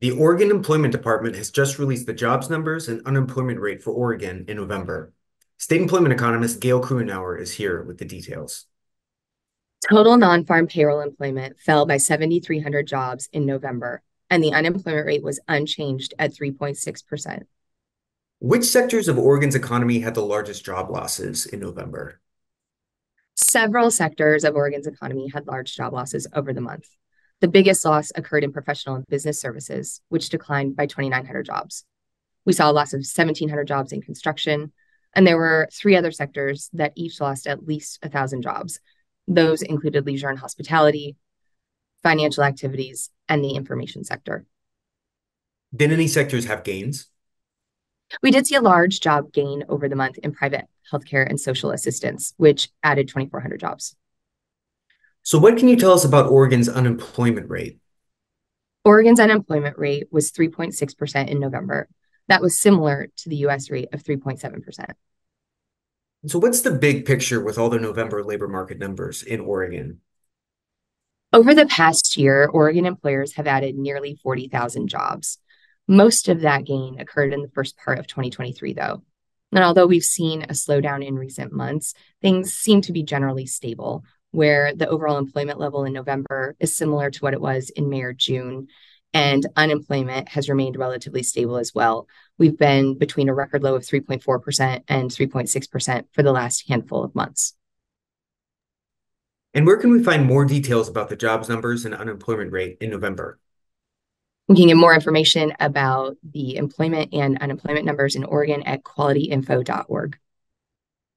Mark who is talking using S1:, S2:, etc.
S1: The Oregon Employment Department has just released the jobs numbers and unemployment rate for Oregon in November. State employment economist Gail Krumenauer is here with the details.
S2: Total non farm payroll employment fell by 7,300 jobs in November, and the unemployment rate was unchanged at 3.6%.
S1: Which sectors of Oregon's economy had the largest job losses in November?
S2: Several sectors of Oregon's economy had large job losses over the month. The biggest loss occurred in professional and business services, which declined by 2,900 jobs. We saw a loss of 1,700 jobs in construction, and there were three other sectors that each lost at least 1,000 jobs. Those included leisure and hospitality, financial activities, and the information sector.
S1: Did any sectors have gains?
S2: We did see a large job gain over the month in private healthcare and social assistance, which added 2,400 jobs.
S1: So, what can you tell us about Oregon's unemployment rate?
S2: Oregon's unemployment rate was 3.6% in November. That was similar to the US rate of 3.7%.
S1: So, what's the big picture with all the November labor market numbers in Oregon?
S2: Over the past year, Oregon employers have added nearly 40,000 jobs. Most of that gain occurred in the first part of 2023, though. And although we've seen a slowdown in recent months, things seem to be generally stable, where the overall employment level in November is similar to what it was in May or June. And unemployment has remained relatively stable as well. We've been between a record low of 3.4% and 3.6% for the last handful of months.
S1: And where can we find more details about the jobs numbers and unemployment rate in November?
S2: We can get more information about the employment and unemployment numbers in Oregon at qualityinfo.org.